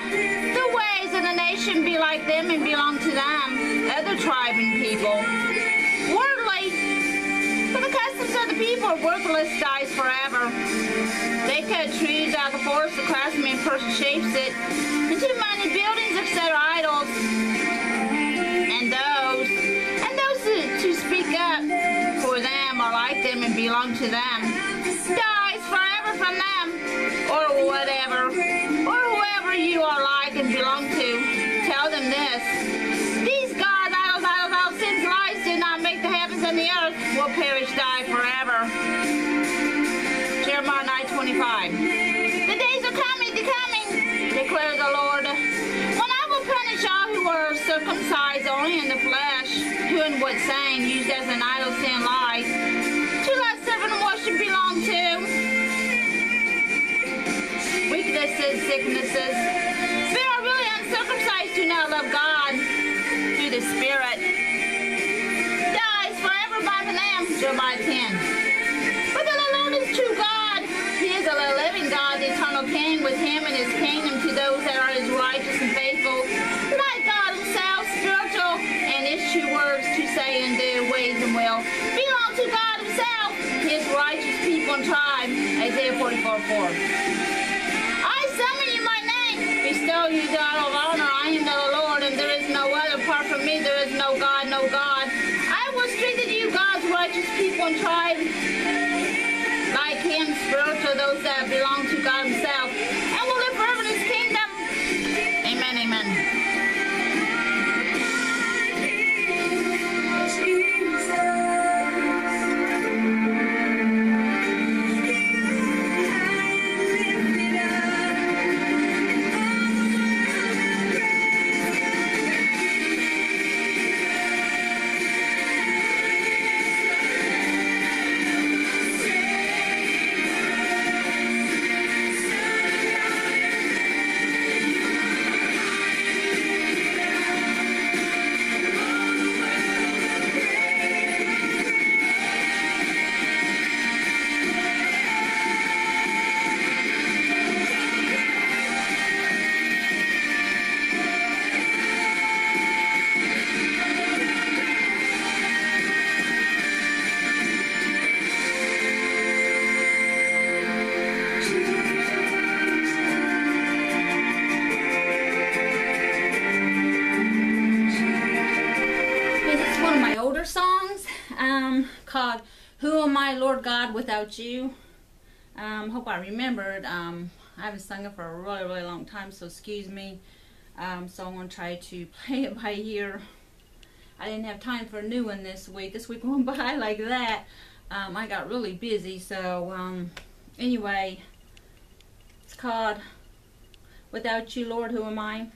the ways of the nation be like them and belong to them, other tribe and people. Worldly, for the customs of the people are worthless, dies forever. They cut trees out of the forest, the craftsman person shapes it into money buildings, etc. idols. And those, and those who, to speak up for them are like them and belong to them, dies forever from them, or whatever, you are like and belong to. Tell them this. These gods, idols, idols, idols, sins, lies did not make the heavens and the earth, will perish, die forever. Jeremiah 9 25. The days are coming, the coming, declares the Lord, when I will punish all who are circumcised only in the flesh, who in what saying used as an idol sin lies, Weaknesses, sicknesses. They are really uncircumcised, do not love God through the Spirit. Dies forever by the Lamb, Jeremiah 10. But the Lord is true God. He is a living God, the eternal King, with him and his kingdom to those that are his righteous and faithful. Like God himself, spiritual, and issue words to say and do, ways and will. Belong to God himself, his righteous people and tribe. Isaiah 44 4. Bestow you God of honor. I am the Lord, and there is no other. Apart from me, there is no God, no God. I will strengthen you, God's righteous people and tribe like him, spiritual, those that belong to God himself, God, Without You? Um, hope I remembered. Um, I haven't sung it for a really, really long time, so excuse me. Um, so I'm going to try to play it by ear. I didn't have time for a new one this week. This week went by like that. Um, I got really busy, so um, anyway, it's called Without You, Lord, Who Am I?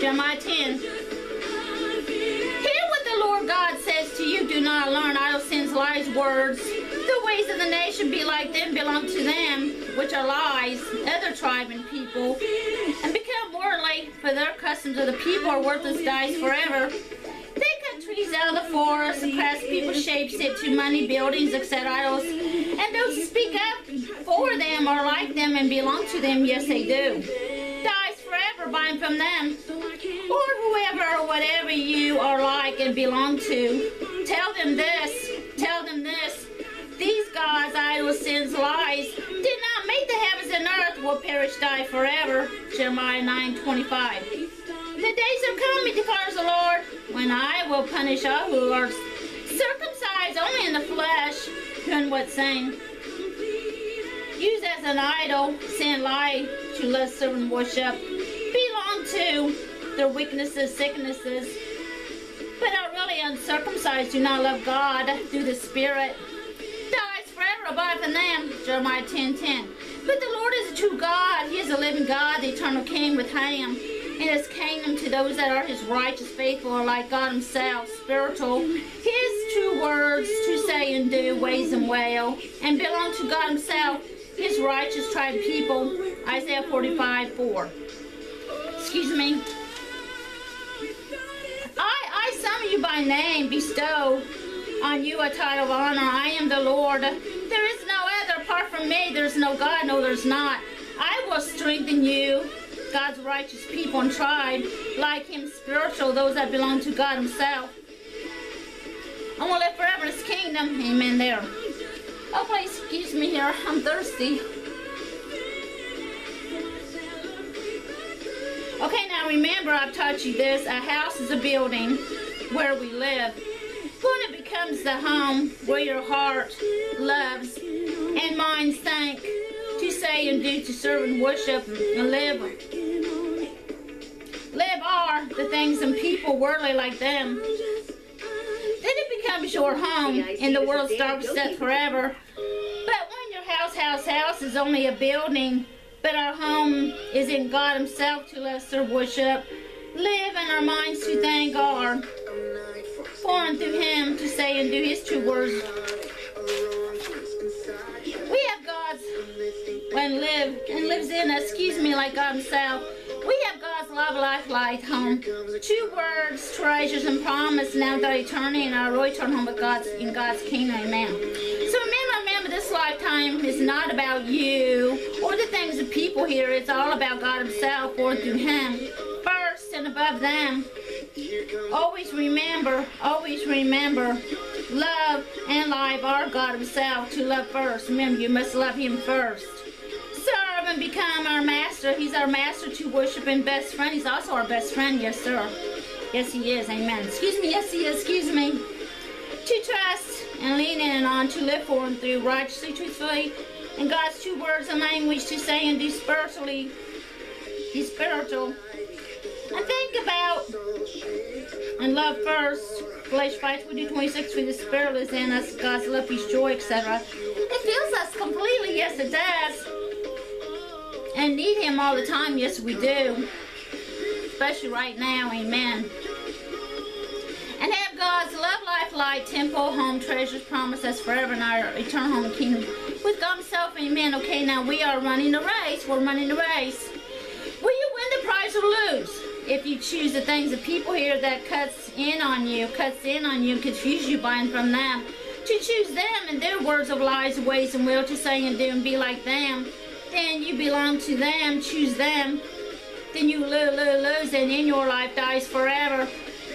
Jeremiah 10. Hear what the Lord God says to you. Do not learn idle sins, lies, words. The ways of the nation be like them, belong to them, which are lies, other tribe and people. And become worldly, for their customs of the people are worthless dies forever. They cut trees out of the forest, oppress people, shapes shift to money, buildings, etc. idols. And those who speak up for them are like them and belong to them, yes they do. Dies forever, buying from them or whoever or whatever you are like and belong to, tell them this, tell them this. These gods, idols, sins, lies, did not make the heavens and earth will perish, die forever. Jeremiah 9, 25. The days are coming, declares the Lord, when I will punish all who are circumcised only in the flesh, doing what's saying. Used as an idol, sin, lie, to let servant worship. Belong to their weaknesses, sicknesses. But our really uncircumcised do not love God through the Spirit. Dies forever than them. Jeremiah 10 10. But the Lord is a true God. He is a living God, the eternal King with Him. And his kingdom to those that are his righteous, faithful, are like God himself, spiritual. His true words to say and do, ways and well, and belong to God himself, his righteous tribe people. Isaiah 45 4. Excuse me. I, I summon you by name, bestow on you a title of honor. I am the Lord. There is no other apart from me. There's no God. No, there's not. I will strengthen you, God's righteous people and tribe, like Him spiritual, those that belong to God Himself. I want to live forever in His kingdom. Amen. There. Oh, please excuse me here. I'm thirsty. Okay, now remember I've taught you this. A house is a building where we live. When it becomes the home where your heart loves and mind think to say and do to serve and worship and live. Live are the things and people worldly like them. Then it becomes your home and the world starts set forever. But when your house, house, house is only a building, but our home is in God Himself to us serve, worship, live, in our minds to thank God. For and through Him to say and do His true words. We have God's when live and lives in us, excuse me, like God Himself. We have God's love, life, light, home. Two words, treasures, and promise now that eternity and our return home with God's in God's kingdom. Amen. Lifetime is not about you or the things of people here. It's all about God Himself or through Him. First and above them. Always remember, always remember, love and life are God Himself to love first. Remember, you must love Him first. Serve and become our master. He's our master to worship and best friend. He's also our best friend, yes, sir. Yes, He is. Amen. Excuse me, yes, He is. Excuse me. To trust and lean in on to live for and through righteously, truthfully, and God's true words and language to say and do spiritually. Spiritual. And think about and love first. Galatians 5 22, 26, for the Spirit is in us, God's love, peace, joy, etc. It fills us completely, yes, it does. And need Him all the time, yes, we do. Especially right now, amen. And have God's love, life, light, temple, home, treasures, promise us forever in our eternal home kingdom. With God Himself, amen. Okay, now we are running the race. We're running the race. Will you win the prize or lose? If you choose the things of people here that cuts in on you, cuts in on you, confuse you buying from them, to choose them and their words of lies, ways, and will to say and do and be like them, then you belong to them, choose them, then you lose, lose, lose, and in your life dies forever.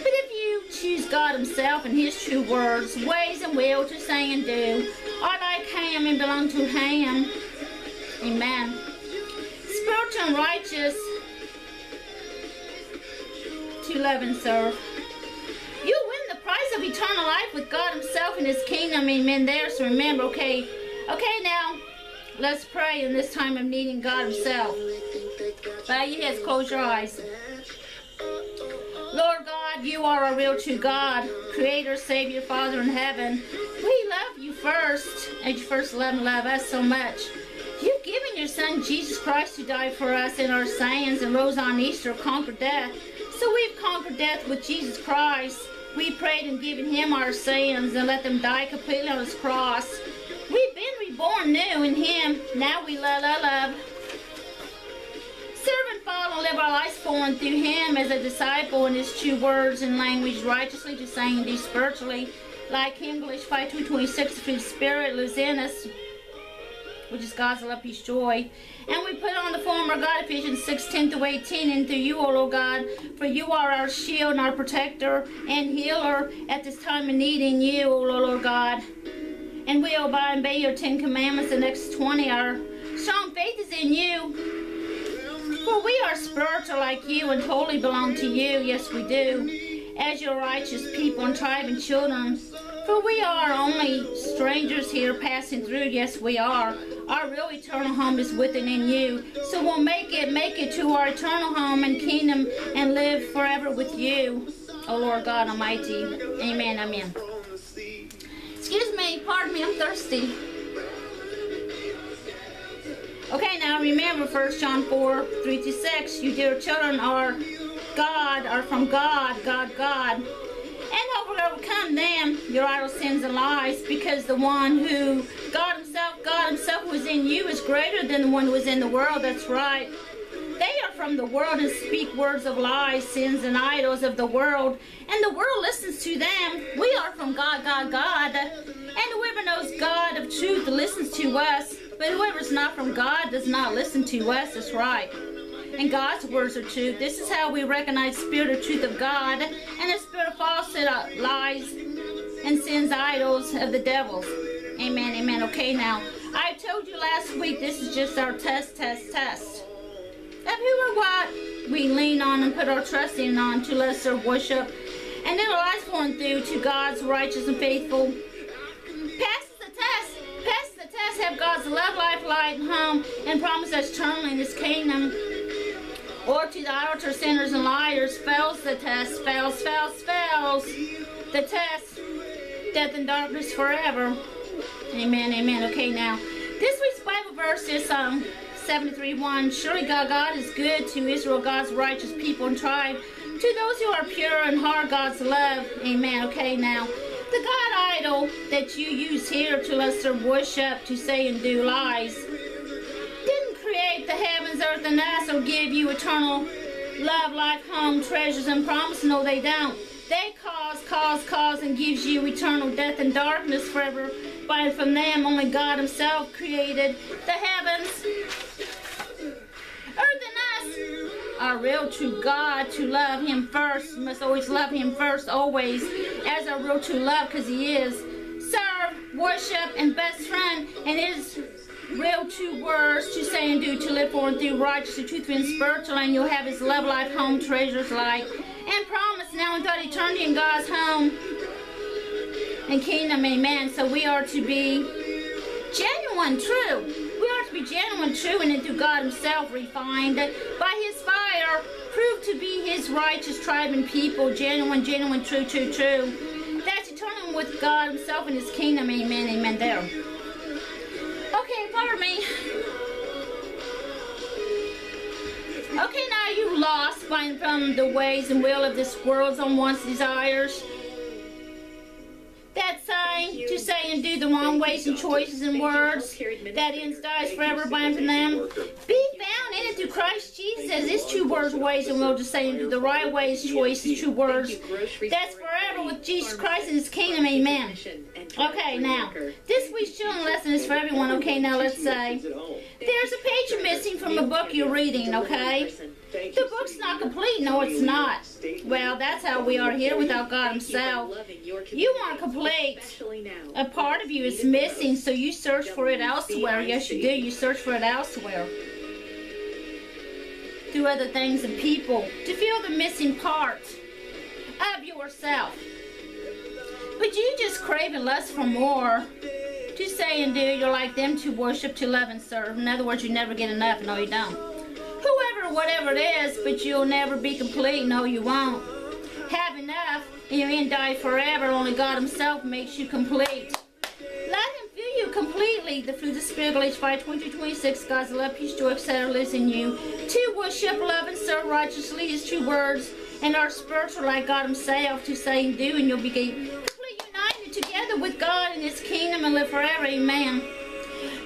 But if you choose God Himself and His true words, ways, and will to say and do, are like Him and belong to Him. Amen. Spiritual and righteous to love and serve. You win the prize of eternal life with God Himself and His kingdom. Amen. There, so remember, okay. Okay, now let's pray in this time of needing God Himself. Bow your heads, close your eyes. You are a real true God, Creator, Savior, Father in heaven. We love you first, and you first love and love us so much. You've given your Son Jesus Christ to die for us in our sins and rose on Easter, conquered death. So we've conquered death with Jesus Christ. We prayed and given him our sins and let them die completely on his cross. We've been reborn new in him. Now we love, love, love. Serve and follow and live our lives and through him as a disciple in his true words and language righteously to and do spiritually. Like him, Galatians 5 2 26, through the Spirit lives in us, which is God's love, peace, joy. And we put on the former God, Ephesians 6 10 to 18, into you, O Lord God, for you are our shield and our protector and healer at this time of need in you, O Lord God. And we obey and obey your Ten Commandments. The next 20, our strong faith is in you. For we are spiritual like you and wholly belong to you. Yes, we do. As your righteous people and tribe and children. For we are only strangers here passing through. Yes, we are. our real eternal home is within in you. So we'll make it, make it to our eternal home and kingdom and live forever with you. Oh Lord God Almighty. Amen. Amen. Excuse me, pardon me, I'm thirsty. Okay, now remember 1 John 4, 3 to 6. You dear children are God, are from God, God, God. And over overcome them, your idle sins and lies, because the one who God Himself, God Himself was in you is greater than the one who was in the world. That's right. They are from the world and speak words of lies, sins, and idols of the world, and the world listens to them. We are from God, God, God. And whoever knows God of truth listens to us. But whoever's not from God does not listen to us. That's right. And God's words are truth. This is how we recognize spirit of truth of God and the spirit of falsehood, uh, lies, and sins, idols of the devils. Amen, amen. Okay, now, I told you last week this is just our test, test, test. Of who what we lean on and put our trust in on to serve worship. And then our lives flowing through to God's righteous and faithful. Have God's love, life, light, home, and promise us eternally in His kingdom. Or to the idolater, sinners, and liars, fails the test. Fails, fails, fails. The test. Death and darkness forever. Amen, amen. Okay, now, this week's Bible verse is um, 73 1. Surely God, God is good to Israel, God's righteous people and tribe. To those who are pure and heart, God's love. Amen. Okay, now, the God idol that you use here to lesser worship, to say and do lies, didn't create the heavens, earth, and us, or give you eternal love, life, home, treasures, and promise. No, they don't. They cause, cause, cause, and gives you eternal death and darkness forever. But from them, only God Himself created the heavens, earth, and us. Our real true God to love Him first. You must always love Him first, always, as our real true love, because He is. Serve, worship, and best friend, and His real true words to say and do to live for and through righteousness, truth, and spiritual, and you'll have His love, life, home, treasures, light, and promise now and thought eternity in God's home and kingdom, amen. So we are to be genuine, true. We are to be genuine, true, and into God Himself refined by His fire, proved to be His righteous tribe and people, genuine, genuine, true, true, true. That's eternal with God Himself and His kingdom, amen, amen. There. Okay, pardon me. Okay, now you lost flying from the ways and will of this world's own wants, desires. And do the wrong ways and choices and words that ends dies forever from them. Be through Christ Jesus as his true words, ways, and will to say the right ways, choices, true words. That's forever with Jesus Christ and his kingdom, amen. Okay, now, this week's children's lesson is for everyone. Okay, now let's say there's a page missing from a book you're reading, okay? The book's not complete. No, it's not. Well, that's how we are here without God Himself. You aren't complete. A part of you is missing, so you search for it elsewhere. Yes, you do. You search for it elsewhere. Through other things and people to feel the missing part of yourself. But you just crave and lust for more. To say and do, you're like them to worship, to love and serve. In other words, you never get enough. No, you don't. Whoever, whatever it is, but you'll never be complete. No, you won't. Have enough, and you ain't die forever. Only God Himself makes you complete. Let Him you completely. The fruit of the Spirit, Galatians 5 20 26. God's love, peace, joy, etc. lives in you. To worship, love, and serve righteously is true words, and are spiritual like God Himself to say and do, and you'll be completely united together with God in His kingdom and live forever. Amen.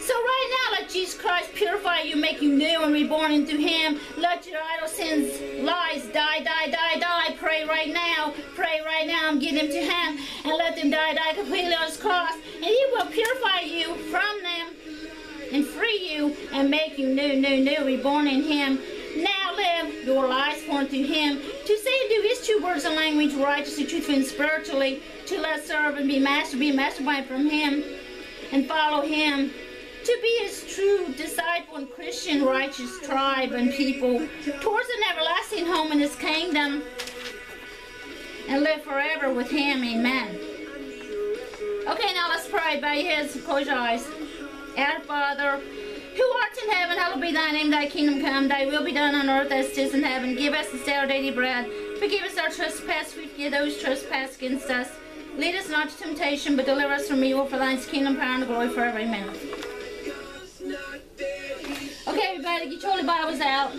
So right now, let Jesus Christ purify you, make you new and reborn into Him. Let your idle sins, lies, die, die, die, die. Pray right now. Pray right now and give them to Him. And let them die, die completely on His cross. And He will purify you from them and free you and make you new, new, new, reborn in Him. Now live your lives born through Him to say and do His true words and language, righteously, truthfully, and spiritually. To let serve and be master, be mastered by from Him and follow Him to be his true disciple and Christian righteous tribe and people towards an everlasting home in his kingdom and live forever with him. Amen. Okay, now let's pray. Bow your heads and close your eyes. Our Father, who art in heaven, hallowed be thy name, thy kingdom come, thy will be done on earth as it is in heaven. Give us this day our daily bread. Forgive us our trespass, we forgive those trespass against us. Lead us not to temptation, but deliver us from evil, for thine is kingdom, power, and glory forever. Amen. Get your Bibles out.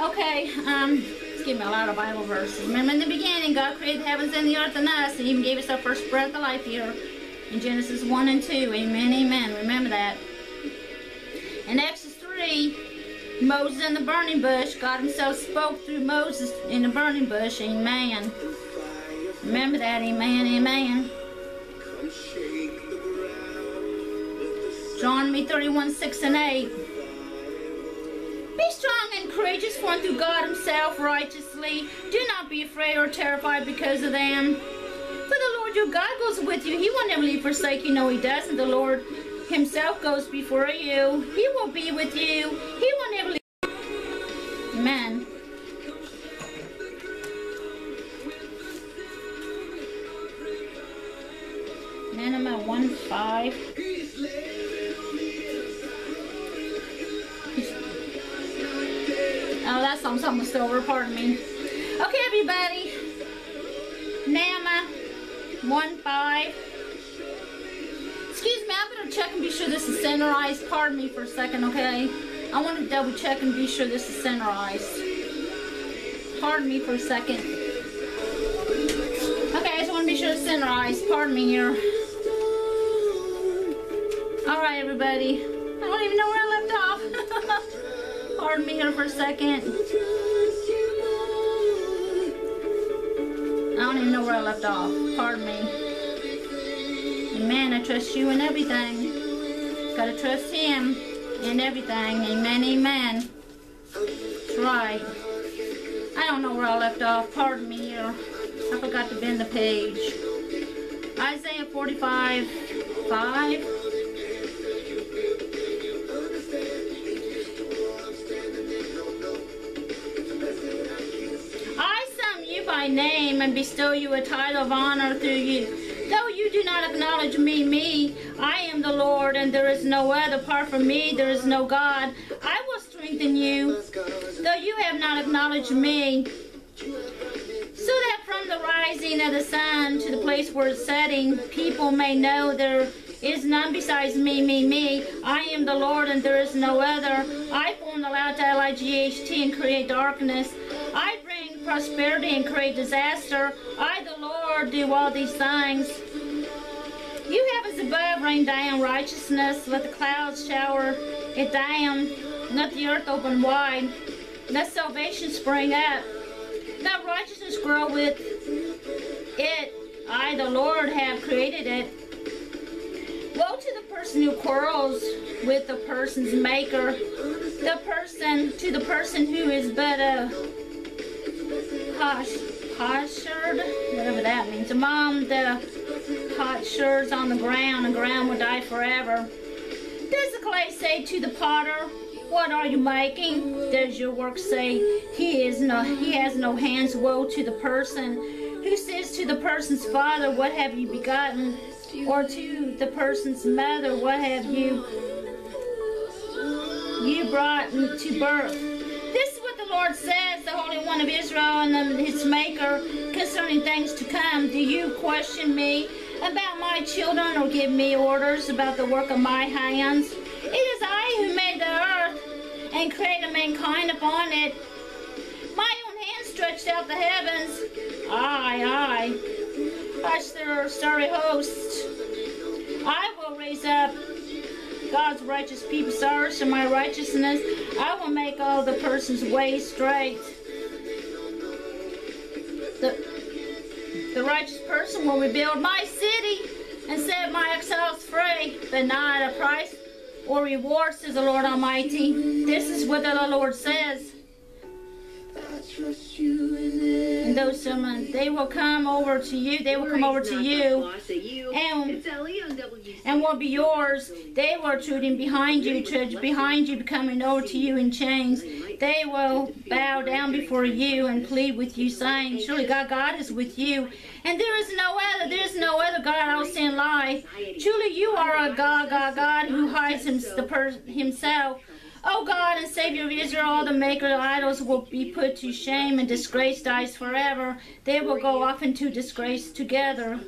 Okay, um, let's give me a lot of Bible verses. Remember in the beginning, God created the heavens and the earth and us, and even gave us our first breath of life here in Genesis 1 and 2. Amen, amen. Remember that. In Exodus 3, Moses in the burning bush, God himself spoke through Moses in the burning bush. Amen. Remember that. Amen, amen. Deuteronomy 31, 6 and 8. Be strong and courageous, for unto God himself righteously. Do not be afraid or terrified because of them. For the Lord your God goes with you. He will never leave or forsake you. No, he doesn't. The Lord himself goes before you. He will be with you. He will never leave. Amen. Nehemiah 1 5. That song's almost over, pardon me. Okay, everybody. Nehemiah 1 5. Excuse me, I'm going to check and be sure this is centerized. Pardon me for a second, okay? I want to double check and be sure this is centerized. Pardon me for a second. Okay, I just want to be sure it's centerized. Pardon me here. Alright, everybody. I don't even know where I left off. Pardon me here for a second. I don't even know where I left off. Pardon me. Amen. I trust you in everything. Gotta trust Him in everything. Amen. Amen. That's right. I don't know where I left off. Pardon me here. I forgot to bend the page. Isaiah 45 5. Name and bestow you a title of honor through you. Though you do not acknowledge me, me, I am the Lord, and there is no other. Apart from me, there is no God. I will strengthen you, though you have not acknowledged me. So that from the rising of the sun to the place where it's setting, people may know there is none besides me, me, me. I am the Lord, and there is no other. I form the light, loud L-I-G-H-T and create darkness. Prosperity and create disaster. I, the Lord, do all these things. You heavens above rain down righteousness. Let the clouds shower it down. Let the earth open wide. Let salvation spring up. Let righteousness grow with it. I, the Lord, have created it. Woe to the person who quarrels with the person's maker. The person, to the person who is but a posh, potsherd, whatever that means. Among the potsherds on the ground, the ground will die forever. Does the clay say to the potter, What are you making? Does your work say he is no he has no hands? Woe to the person who says to the person's father, What have you begotten? Or to the person's mother, What have you you brought to birth? This Lord says, the Holy One of Israel and his Maker, concerning things to come. Do you question me about my children or give me orders about the work of my hands? It is I who made the earth and created mankind upon it. My own hand stretched out the heavens. Aye, aye. Hush their starry hosts. I will raise up God's righteous people, sorrows and my righteousness. I will make all the person's ways straight. The, the righteous person will rebuild my city and set my exiles free, but not at a price or reward, says the Lord Almighty. This is what the Lord says. And those someone, they will come over to you. They will come over to you and- it's Ellie on WC. and will be yours. They will treading behind you, tread behind you, coming over to you in chains. They will bow down before you and plead with you, saying, Surely God, God is with you. And there is no other, there is no other God else in life. Truly you are a God, God, God who hides him, the per, himself. O God and Savior of Israel, all the maker of idols will be put to shame and disgrace dies forever. They will go off into disgrace together,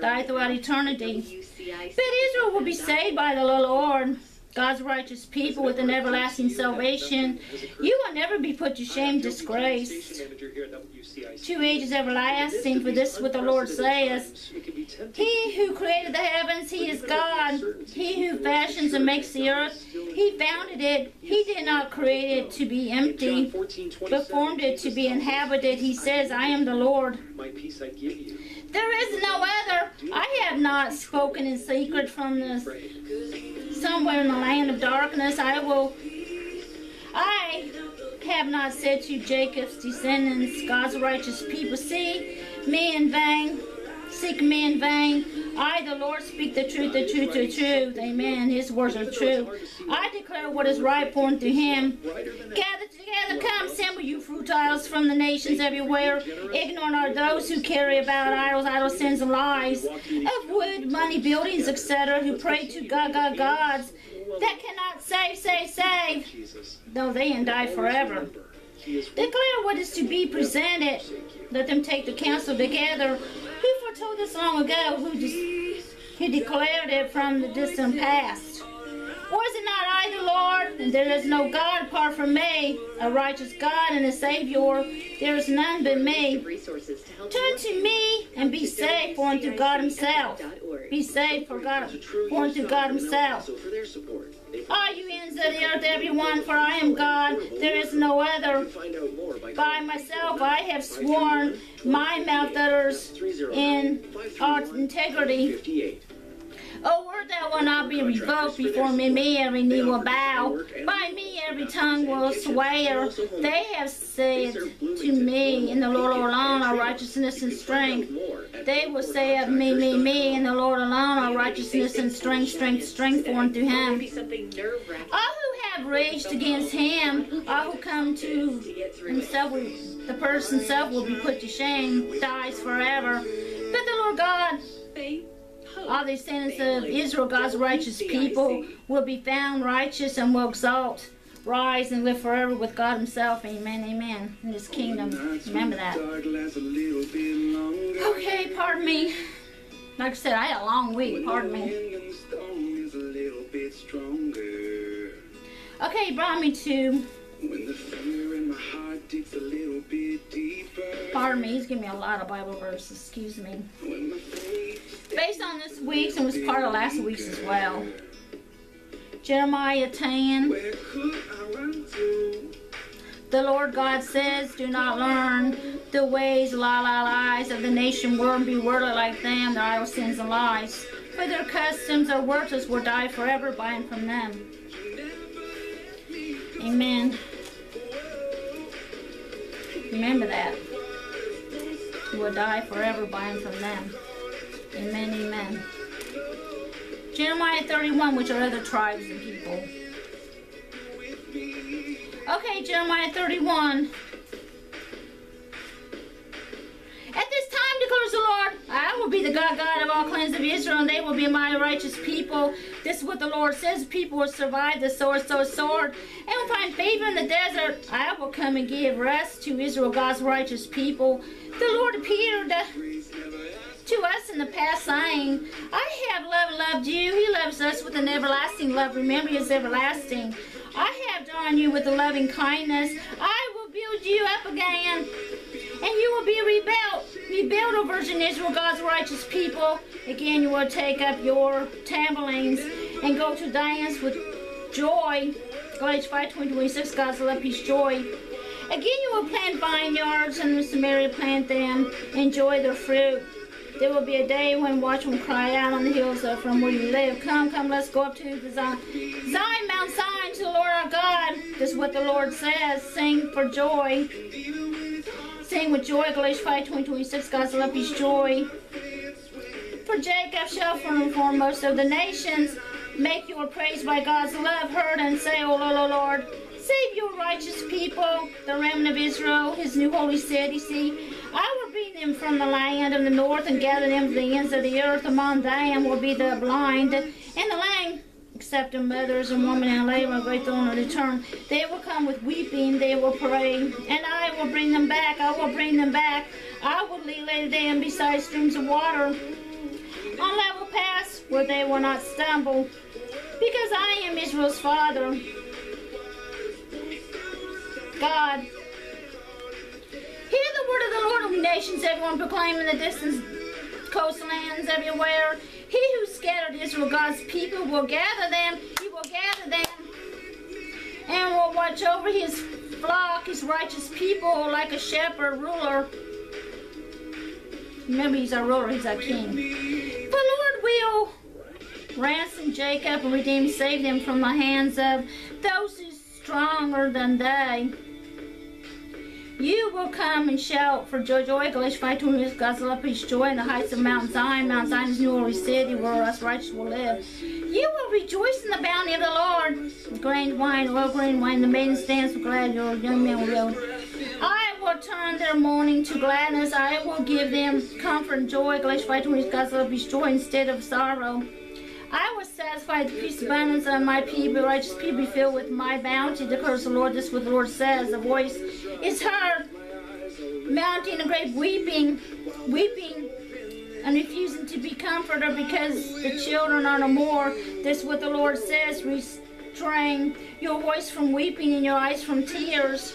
die throughout eternity. But Israel will be saved by the Lord, God's righteous people with an everlasting salvation. You will never be put to shame, disgraced. Two ages everlasting, for this is what the Lord says. He who created the heavens, he is God. He who fashions and makes the earth, he founded it. He did not create it to be empty, but formed it to be inhabited. He says, I am the Lord. My peace I give you. There is no other. I have not spoken in secret from this. somewhere in the land of darkness. I will. I have not said to Jacob's descendants, God's righteous people, see me in vain, seek me in vain. I, the Lord, speak the truth, the truth, the truth. Amen. His words are true. I declare what is right born to him. Gather together, come, assemble you fruitiles from the nations everywhere. Ignorant are those who carry about idols, idle sins and lies, of wood, money, buildings, etc., who pray to God, God, gods that cannot save, save, save, though they and die forever. Declare what is to be presented. Let them take the counsel together. Who foretold this long ago? Who, who declared it from the distant past? Was it not I, the Lord? And there is no God apart from me, a righteous God and a Savior. There is none but me. Resources to help Turn to me and be saved, for unto God Himself. Be saved for God, for unto God Himself. also for their support. They All you ends of the earth, everyone, for I am God, there is no other. find out more by myself I have sworn, my mouth utters in our integrity. 58. A word that will not be revoked before me, me every knee will bow. By me every tongue will swear. They have said to me, in the Lord alone are righteousness and strength. They will say of me, me, me, in the Lord alone are righteousness and strength, strength, strength for unto him. All who have raged against him, all who come to himself, the person self will be put to shame, dies forever. But the Lord God, all the descendants of Israel, God's righteous people, will be found righteous and will exalt, rise, and live forever with God Himself. Amen, amen. In His kingdom. Remember that. Okay, pardon me. Like I said, I had a long week. Pardon me. Okay, he brought me to. When the fear in my heart digs a little bit deeper. Pardon me. He's giving me a lot of Bible verses. Excuse me. When my faith Based on this week's and was part of last week's as well. Jeremiah 10. Where could I run to? The Lord God says, Do not learn the ways, la la lies of the nation world, be worded like them, their idle sins and lies. For their customs are worthless, will die forever by and from them. Amen. Remember that. You will die forever buying from them. Amen, amen. Jeremiah 31, which are other tribes and people. Okay, Jeremiah 31. At this time declares the Lord, I will be the God God of all clans of Israel, and they will be my righteous people. This is what the Lord says: People will survive the sword, so sword, and will find favor in the desert. I will come and give rest to Israel, God's righteous people. The Lord appeared to us in the past, saying, I have loved, loved you. He loves us with an everlasting love. Remember, He is everlasting. I have drawn you with a loving kindness. I will build you up again, and you will be rebuilt. Rebuild, O Virgin Israel, God's righteous people. Again, you will take up your tambourines and go to dance with joy. Galatians 5 26, God's love, peace, joy. Again, you will plant vineyards, and Samaria plant them. Enjoy their fruit. There will be a day when watchmen cry out on the hills of from where you live. Come, come, let's go up to the Zion. Zion, Mount Zion, to the Lord our God. This is what the Lord says. Sing for joy. Sing with joy. Galatians 5 20, 26. God's love is joy. For Jacob shall from foremost of the nations make your praise by God's love heard and say, O Lord, O Lord, save your righteous people, the remnant of Israel, his new holy city. See, I will bring them from the land of the north and gather them to the ends of the earth. Among them will be the blind and the lame, except the mothers and women and labor, great throne of return. They will come with weeping, they will pray, and I will bring them back. I will bring them back. I will lead them beside streams of water on level paths where they will not stumble, because I am Israel's father. God. Hear the word of the Lord of nations, everyone proclaim in the distant coastlands everywhere. He who scattered Israel, God's people, will gather them. He will gather them and will watch over his flock, his righteous people, like a shepherd ruler. Remember, he's our ruler, he's our king. The Lord will ransom Jacob and redeem, save them from the hands of those who are stronger than they. You will come and shout for joy, joy. Galatians 5 2 God's love, peace, joy in the heights of Mount Zion. Mount Zion is new holy city where us righteous will live. You will rejoice in the bounty of the Lord. Grain wine, oil grain wine, the maidens dance with glad, your young men will go. I will turn their mourning to gladness. I will give them comfort and joy. Galatians 5 20 God's love, peace, joy instead of sorrow. I will satisfy the peace abundance of my people, righteous people be filled with my bounty, declares the Lord. This is what the Lord says. The voice is heard, mounting a great weeping, weeping, and refusing to be comforted because the children are no more. This is what the Lord says. Restrain your voice from weeping and your eyes from tears.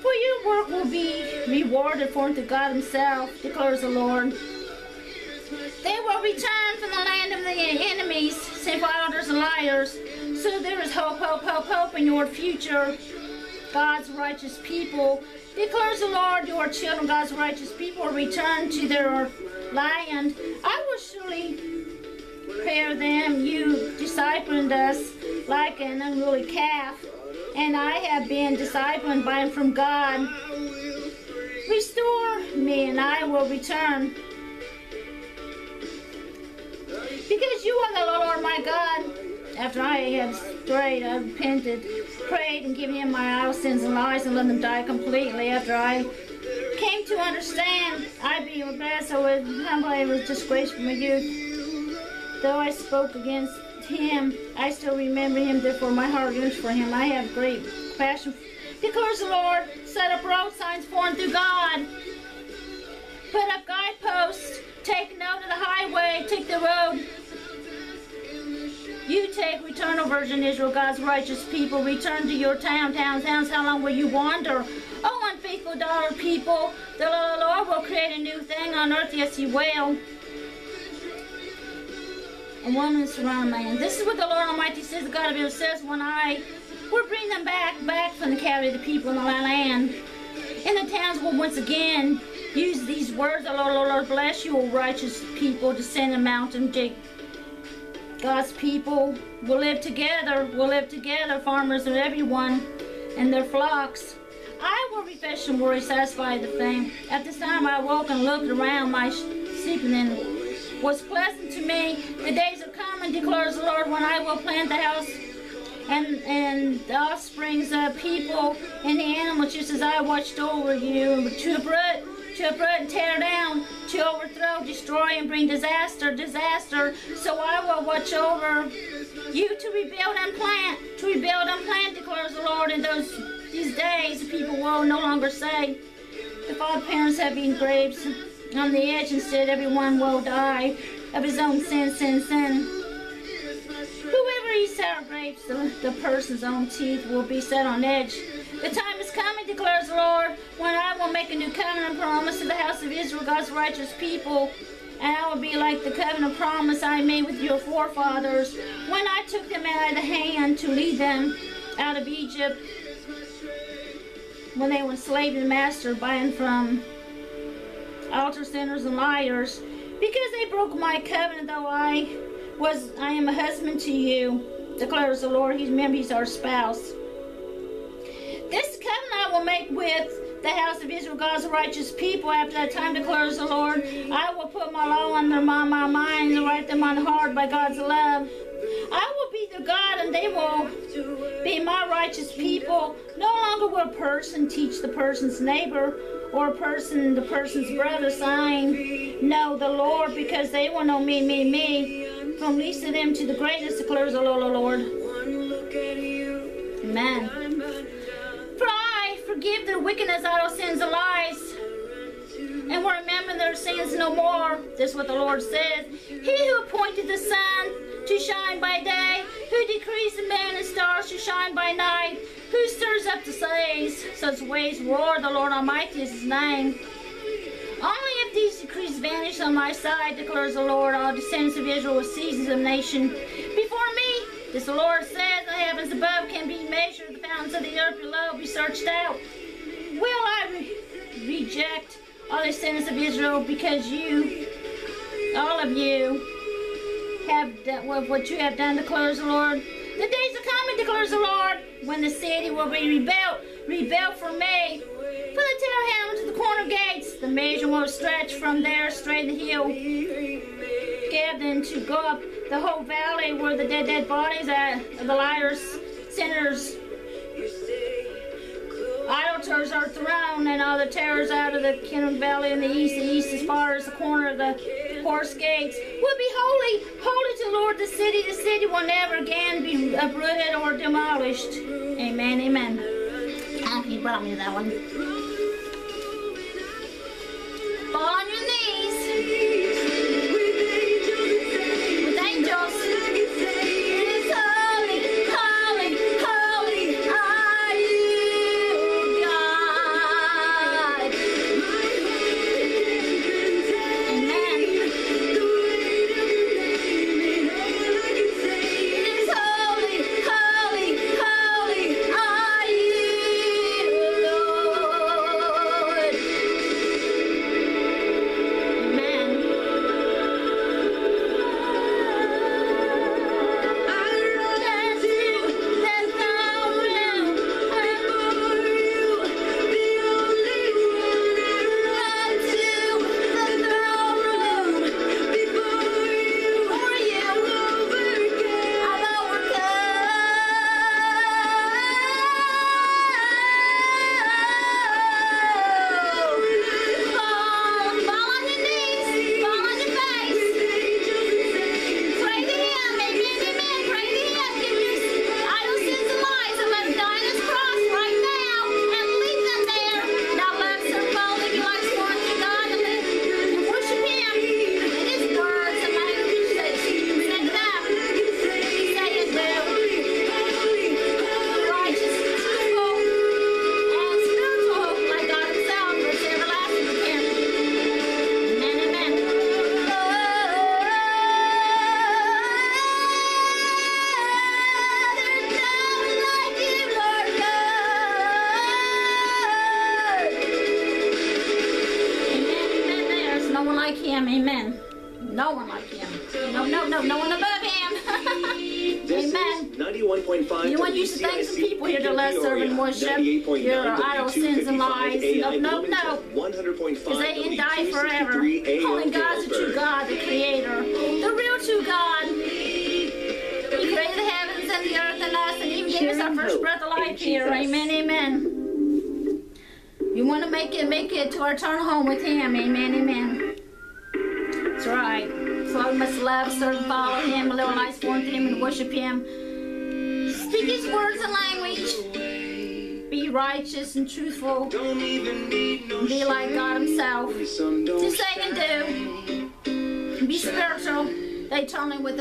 For your work will be rewarded for unto God Himself, declares the Lord. They will return from the land of the enemies, sinful idols and liars. So there is hope, hope, hope, hope in your future. God's righteous people, declares the Lord, your children, God's righteous people, return to their land. I will surely prepare them. You disciplined us like an unruly calf, and I have been disciplined by him from God. Restore me, and I will return. Because you are the Lord my God. After I have strayed, I repented, prayed, and given him my idle sins and lies and let them die completely. After I came to understand, I be best, so it humbly was disgraced from my youth. Though I spoke against him, I still remember him, therefore my heart yearns for him. I have great passion. Declares the Lord, set up road signs for and through God. Put up guideposts. Take note of the highway. Take the road. You take return, O Virgin Israel, God's righteous people. Return to your town, towns, towns. How long will you wander? Oh, unfaithful daughter people. The Lord will create a new thing on earth. Yes, He will. A woman surround man. This is what the Lord Almighty says. The God of Israel says, when I will bring them back, back from the captivity of the people in the land. And the towns will once again use these words. The Lord, Lord, Lord bless you, O righteous people, descend the mountain. Jake. God's people will live together. Will live together, farmers and everyone and their flocks. I will refresh and worry, satisfy the thing. At this time I woke and looked around my sleeping and was pleasant to me. The days are coming, declares the Lord, when I will plant the house and and the offsprings of people and the animals, just as I watched over you, to the uproot, to uproot and tear down, to overthrow, destroy, and bring disaster, disaster. So I will watch over you to rebuild and plant, to rebuild and plant, declares the Lord. In those these days, the people will no longer say, the father parents have been grapes on the edge. Instead, everyone will die of his own sin, sin, sin. Whoever eats sour grapes, the, the person's own teeth will be set on edge. The time is coming, declares the Lord, when I will make a new covenant promise to the house of Israel, God's righteous people. And I will be like the covenant promise I made with your forefathers when I took them out of the hand to lead them out of Egypt when they were enslaved to the master, buying from altar sinners and liars, because they broke my covenant, though I was I am a husband to you, declares the Lord. He's remember he's our spouse. This covenant I will make with the house of Israel, God's righteous people. After that time declares the Lord, I will put my law under my, my mind and write them on heart by God's love. I will be their God and they will be my righteous people. No longer will a person teach the person's neighbor or a person the person's brother, saying, Know the Lord, because they will know me, me, me. From least of them to the greatest declares the Lord, Lord. Amen. Forgive their wickedness, idle sins, and lies, and will remember their sins no more. This is what the Lord says. He who appointed the sun to shine by day, who decrees the moon and stars to shine by night, who stirs up the seas, such waves roar, the Lord Almighty is his name. Only if these decrees vanish on my side, declares the Lord, all descendants of Israel seasons of nation. Before me, this the Lord says, heavens above can be measured, the fountains of the earth below be searched out. Will I re- reject all the descendants of Israel because you, all of you, have done what- you have done, declares the Lord? The days are coming, declares the Lord, when the city will be rebuilt, rebuilt for me. For the tower hammer to the corner gates, the measure will stretch from there straight to the hill. Gathered to go up the whole valley where the dead, dead bodies are, of the liars, sinners, idolaters are thrown, and all the terrors out of the Kinnon Valley in the east, the east as far as the corner of the horse gates, will be holy, holy to the Lord. The city, the city will never again be uprooted or demolished. Amen, amen. Ah, he brought me that one. Fall on your knees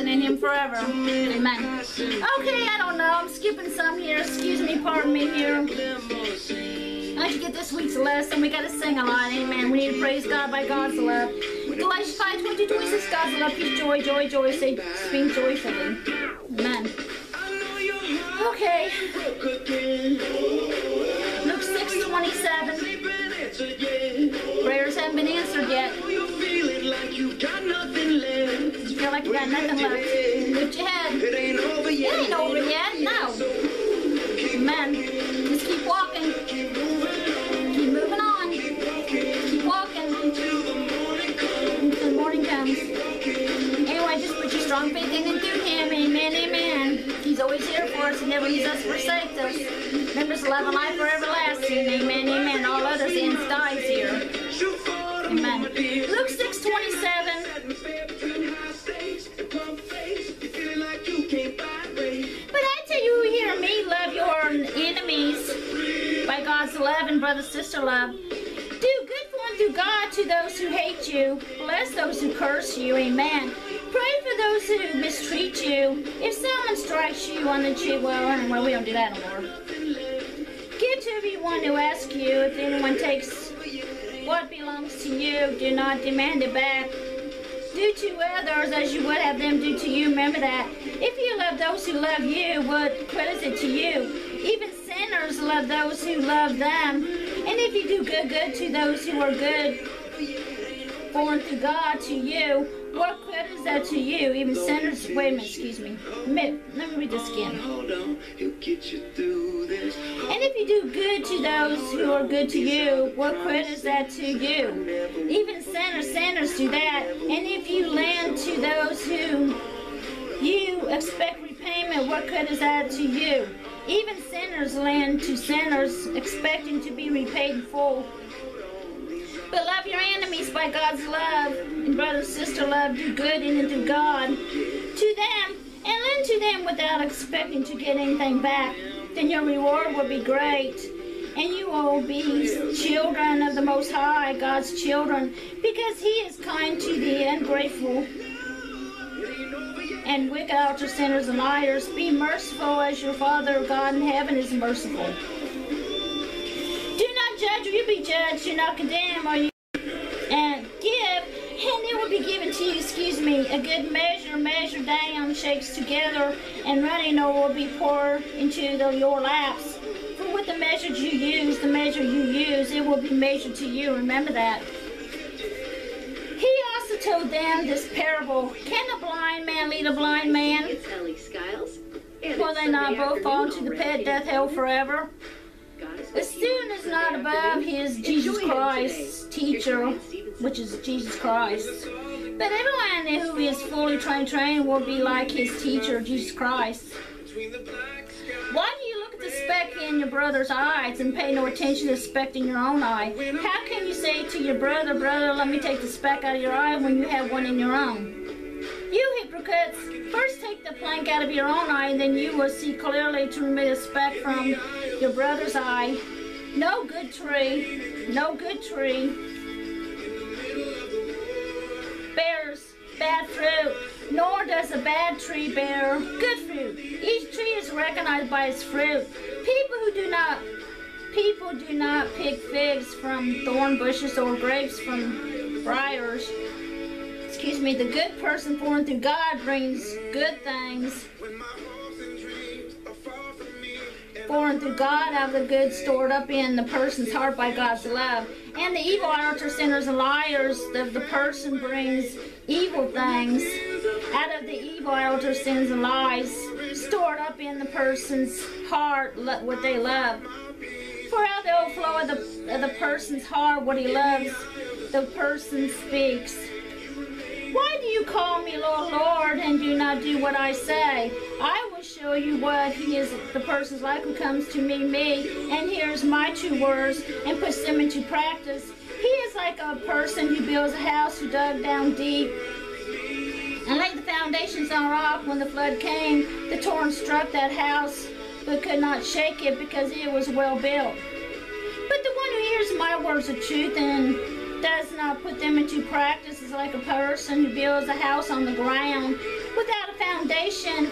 Within in Him forever. Amen. Okay, I don't know. I'm skipping some here. Excuse me, pardon me here. I should get this week's lesson. We gotta sing a lot, amen. We need to praise God by God's love. Galatians 5 22 26, God's love, peace, joy, joy, joy. Say, sing joyfully. Amen. Okay. Luke 6 27. Prayers haven't been answered yet nothing left. Lift your head. It ain't over yet. It ain't over yet, no. Amen. Just keep walking. Keep moving on. Keep walking. Until the morning comes. Anyway, just put your strong faith in and Him. Amen, amen. He's always here for us. He never leaves us, forsakes us. Members, love and life forever lasting. Amen. Sister love. Do good for and through God to those who hate you. Bless those who curse you. Amen. Pray for those who mistreat you. If someone strikes you on the cheek, well, well, we don't do that no more. Give to everyone who asks you. If anyone takes what belongs to you, do not demand it back. Do to others as you would have them do to you. Remember that. If you love those who love you, what credit is it to you? Even sinners love those who love them. If you do good, good to those who are good, born through God to you, what credit is that to you? Even sinners. Wait a minute, excuse me. Let me, read this again. Hold on, he'll get you through this. And if you do good to those who are good to you, what credit is that to you? Even sinners, sinners do that. And if you lend to those who you expect repayment, what credit is that to you? Even sinners lend to sinners, expecting to be repaid in full. But love your enemies by God's love, and brother sister love, do good and do God to them, and lend to them without expecting to get anything back. Then your reward will be great, and you will be children of the Most High, God's children, because He is kind to the ungrateful and wicked altar sinners and liars. Be merciful as your Father God in heaven is merciful. Do not judge, or you be judged. Do not condemn, or you and give, and it will be given to you. Excuse me. A good measure, measure down, shakes together, and running over will be poured into the, your laps. For with the measure you use, the measure you use, it will be measured to you. Remember that. He also told them this parable: Can a blind man lead a blind man? It's Ellie Skiles. Will they not both fall afternoon to the pit, death, hell forever? God is The with student is not above his Jesus Christ, teacher, which is Jesus Christ. But everyone who is fully trained, trained will be like his teacher, Jesus Christ. Why speck in your brother's eyes and pay no attention to the speck in your own eye? How can you say to your brother, brother, let me take the speck out of your eye when you have one in your own? You hypocrites, first take the plank out of your own eye, and then you will see clearly to remove the speck from your brother's eye. No good tree, no good tree bears bad fruit, nor does a bad tree bear good fruit. Each tree is recognized by its fruit. People who do not people do not pick figs from thorn bushes or grapes from briars. Excuse me, the good person born through God brings good things. Born through God out of the good stored up in the person's heart by God's love. And the evil altar sinners and liars, the, the person brings evil things out of the evil altar sins and lies stored up in the person's heart, what they love. For out the overflow of the, of the person's heart, what he loves, the person speaks. Why do you call me Lord, Lord, and do not do what I say? I will show you what he is, the person's like who comes to me, me, and hears my two words and puts them into practice. He is like a person who builds a house who dug down deep and laid the foundations on rock. When the flood came, the torrent struck that house, but could not shake it because it was well built. But the one who hears my words of truth and does not put them into practice is like a person who builds a house on the ground without a foundation.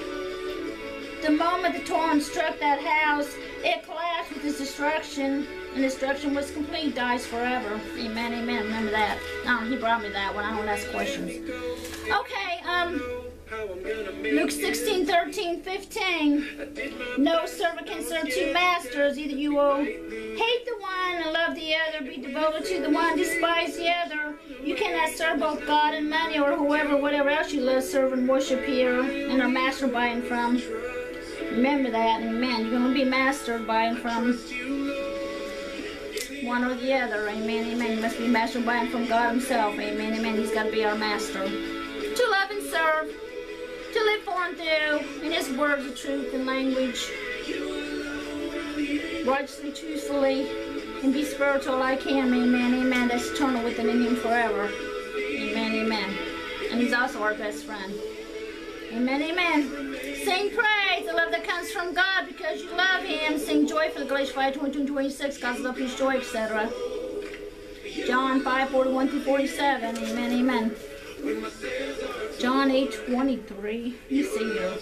The moment the torrent struck that house, it collapsed with its destruction, and destruction was complete, dies forever. Amen, amen. Remember that. Um, he brought me that one. I don't ask questions. Okay, um, Luke 16, 13, 15. No servant can serve two masters. Either you will hate the one and love the other, be devoted to the one, despise the other. You cannot serve both God and money or whoever, whatever else you love, serve and worship here and are master buying from. Remember that, amen. You're going to be mastered by and from one or the other, amen, amen. You must be mastered by and from God Himself, amen, amen. He's got to be our master. To love and serve. to live for and through in His words of truth and language, righteously, truthfully, and be spiritual like Him. Amen, amen. That's eternal within Him forever. Amen, amen. And He's also our best friend. Amen, amen. Sing praise, the love that comes from God because you love Him. Sing joyfully, Galatians 5 22 and 26, God's love, His joy, etc. John 5 41 through 47. Amen, amen. John 8 23. Let me see here.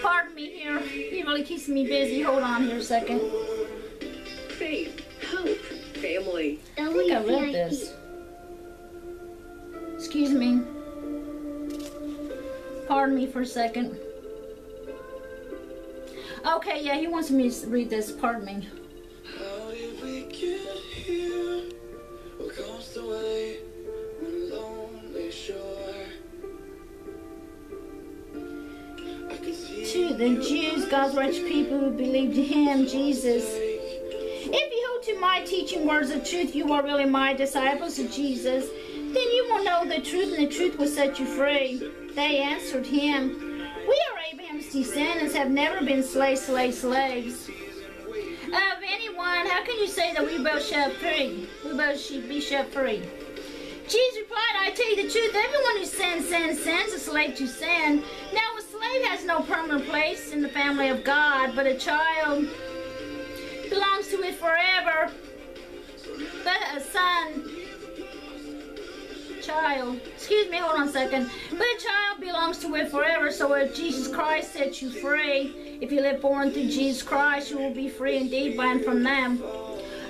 Pardon me here. He really keeps me busy. Hold on here a second. Faith, hope, family. I think I read this. Excuse me. Pardon me for a second. Okay, yeah, he wants me to read this. Pardon me. How did we get here? Across the way, one lonely shore. I can see To the Jews, God's righteous people who believed him, Jesus. If you hold to my teaching words of truth, you are really my disciples of Jesus. Then you will know the truth, and the truth will set you free. They answered him, We are Abraham's descendants, have never been slaves, slaves, slaves. Of anyone, how can you say that we both shall free? We both should be set free. Jesus replied, I tell you the truth, everyone who sins, sins, sins, a slave to sin. Now a slave has no permanent place in the family of God, but a child belongs to it forever. But a son, child, excuse me, hold on a second. But a child belongs to it forever, so if Jesus Christ sets you free, if you live born through Jesus Christ, you will be free indeed by and from them.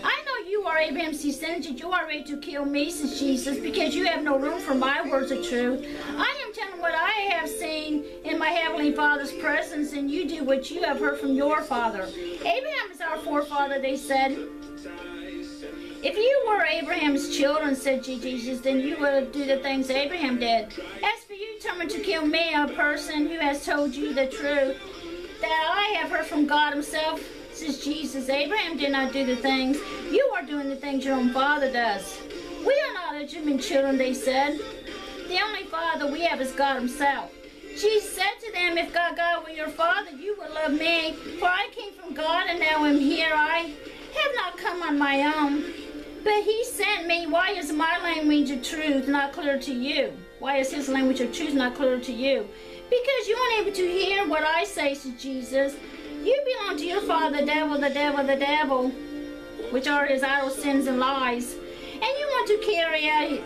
I know you are Abraham's descendant. You are ready to kill me, says Jesus, because you have no room for my words of truth. I am telling what I have seen in my heavenly Father's presence, and you do what you have heard from your father. Abraham is our forefather, they said. If you were Abraham's children, said Jesus, then you would do the things Abraham did. As for you, determined to kill me, a person who has told you the truth that I have heard from God Himself, says Jesus. Abraham did not do the things. You are doing the things your own father does. We are not legitimate children, they said. The only father we have is God Himself. Jesus said to them, If God, God were your father, you would love me. For I came from God and now am here. I have not come on my own. But he sent me. Why is my language of truth not clear to you? Why is his language of truth not clear to you? Because you aren't able to hear what I say, says Jesus. You belong to your father, the devil, the devil, the devil, which are his idle sins and lies. And you want to carry out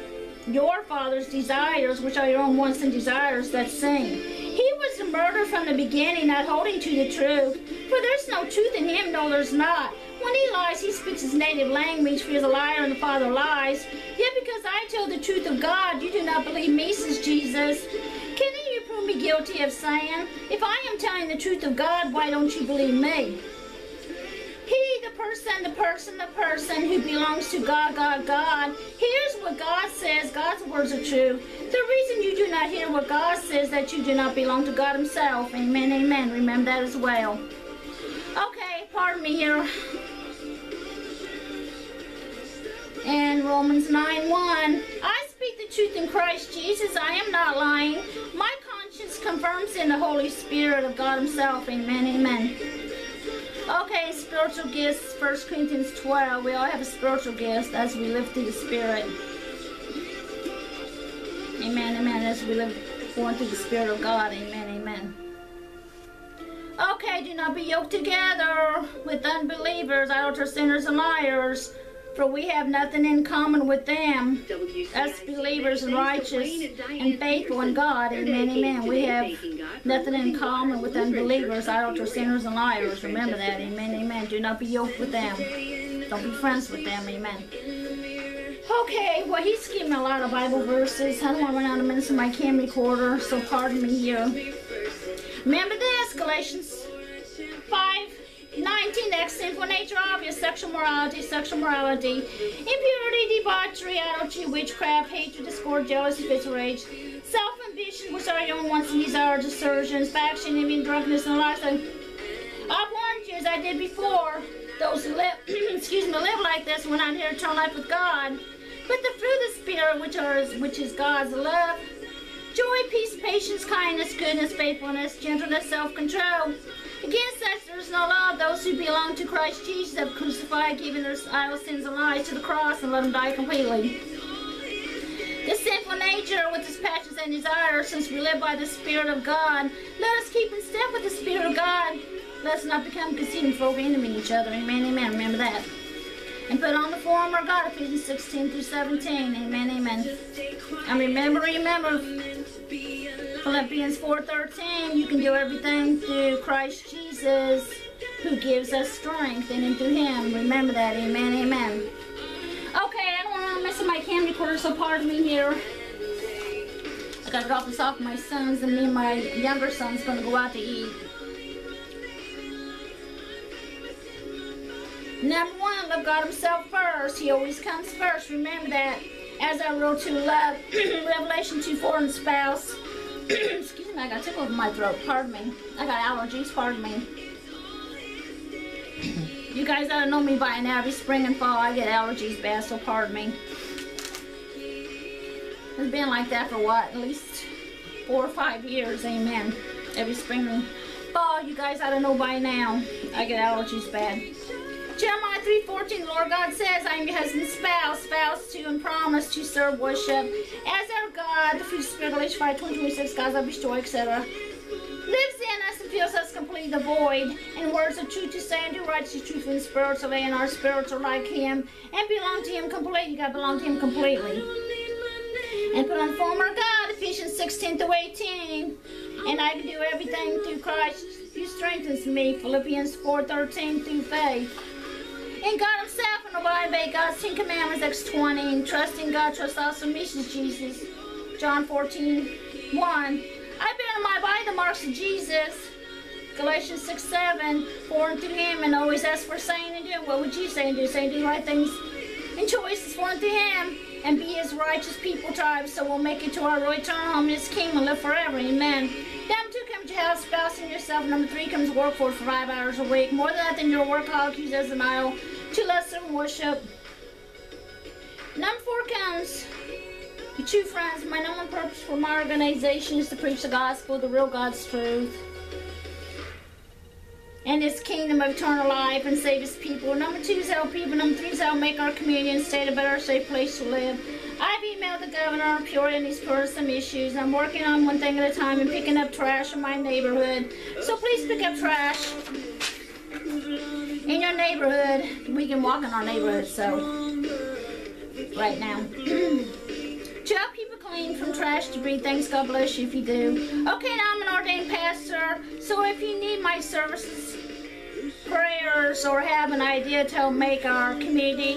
your father's desires, which are your own wants and desires that sing. He was a murderer from the beginning, not holding to the truth. For there's no truth in him, no, there's not. When he lies, he speaks his native language, for he is a liar and the father lies. Yet because I tell the truth of God, you do not believe me, says Jesus. Can you prove me guilty of saying, if I am telling the truth of God, why don't you believe me? He, the person, the person, the person who belongs to God, God, God, hears what God says. God's words are true. The reason you do not hear what God says that you do not belong to God Himself. Amen, amen. Remember that as well. Okay, pardon me here. And Romans 9 1. I speak the truth in Christ Jesus. I am not lying. My conscience confirms in the Holy Spirit of God Himself. Amen, amen. Okay, spiritual gifts, 1 Corinthians 12. We all have a spiritual gift as we live through the Spirit. Amen, amen. As we live born through the Spirit of God. Amen, amen. Okay, do not be yoked together with unbelievers, idolaters, sinners, and liars, for we have nothing in common with them. Us believers and righteous and faithful in God. Amen, amen. We have nothing in common with unbelievers, idolaters, sinners, and liars. Remember that. Amen, amen. Do not be yoked with them. Don't be friends with them. Amen. Okay, well, he's giving me a lot of Bible verses. I don't want to run out of minutes in my cam recorder, so pardon me here. Remember this, Galatians 5 19, that sinful nature obvious, sexual morality, sexual morality, impurity, debauchery, adultery, witchcraft, hatred, discord, jealousy, of rage, self ambition, which are your own wants and desires, assertions, faction, envy, drunkenness, and lifestyle. I warned you as I did before. Those who live, excuse me, live like this will not inherit eternal life with God. But the fruit of the Spirit, which are which is God's love, joy, peace, patience, kindness, goodness, faithfulness, gentleness, self-control. Against such there is no law. Those who belong to Christ Jesus have crucified, given their idle sins and lies to the cross, and let them die completely. The sinful nature with its passions and desires, since we live by the Spirit of God, let us keep in step with the Spirit of God. Let us not become conceited full of enemy each other. Amen, amen. Remember that. And put on the form of God, Ephesians 16 through 17. Amen, amen. And remember, remember, Philippians 4.13, you can do everything through Christ Jesus, who gives us strength, and through him. Remember that. Amen, amen. Okay, I don't want to mess up my camera recorder, so pardon me here. I gotta drop this off my sons, and me and my younger son's gonna go out to eat. Number one, love God Himself first. He always comes first. Remember that. As I wrote to love, Revelation 2 4 and spouse. Excuse me, I got a tickle in my throat. Pardon me. I got allergies. Pardon me. You guys to know me by now. Every spring and fall, I get allergies bad, so pardon me. It's been like that for what? At least four or five years. Amen. Every spring and fall, you guys ought to know by now. I get allergies bad. Jeremiah 3.14, the Lord God says, I am your husband's spouse, spouse to and promise to serve worship as our God, of the Spirit, Galatians 5, 26, God's love, restore, etc. Lives in us and fills us completely the void, and words of truth to say and do righteous truth in the spirits of a, and our spirits are like him, and belong to him completely. You gotta belong to him completely. And put on former God, Ephesians 16 to 18. And I can do everything through Christ who strengthens me, Philippians 4.13 through faith. In God Himself and obey God's Ten Commandments, Acts 20, and trust in God, trust also Mrs. Jesus, John 14, 1. I bear my body the marks of Jesus, Galatians 6, 7, born through Him, and always ask for saying and doing. What would you say and do? Say and do right things and choices for and through Him, and be His righteous people tribe, so we'll make it to our eternal home His kingdom and live forever. Amen. Number two comes your house, spouse, and yourself. Number three comes work for five hours a week. More than that, than your work workaholic who does an aisle to lesson worship. Number four comes your two friends. My number purpose for my organization is to preach the gospel, the real God's truth, and His kingdom of eternal life and save His people. Number two is help people. Number three is help make our community and state a better, safe place to live. I've emailed the governor of Peoria and he's put some issues. I'm working on one thing at a time and picking up trash in my neighborhood. So please pick up trash in your neighborhood. We can walk in our neighborhood, so right now. to keep it clean from trash, debris, things, God bless you if you do. Okay, now I'm an ordained pastor, so if you need my services, prayers, or have an idea to help make our community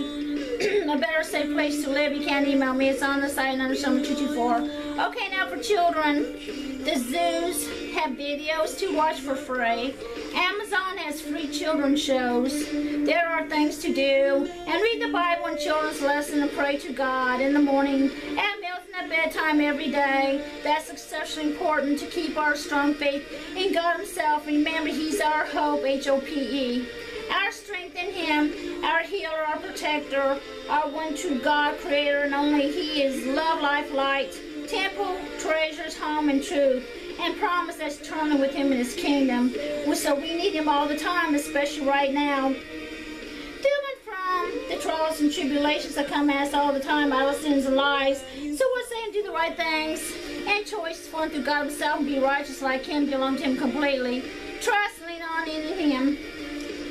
a better safe place to live, you can email me. It's on the site under number 224. Okay, now for children, the zoos have videos to watch for free. Amazon has free children's shows. There are things to do. And read the Bible and children's lesson and pray to God in the morning, at meals and at bedtime every day. That's exceptionally important to keep our strong faith in God Himself. Remember, He's our hope, H-O-P-E our strength in Him, our healer, our protector, our one true God, creator, and only He is love, life, light, temple, treasures, home, and truth, and promise that's eternal with Him in His kingdom. So we need Him all the time, especially right now. Doing from the trials and tribulations that come at us all the time, our sins and lies. So we're saying do the right things and choices for through God Himself and be righteous like Him, belong to Him completely. Trust and lean on in Him.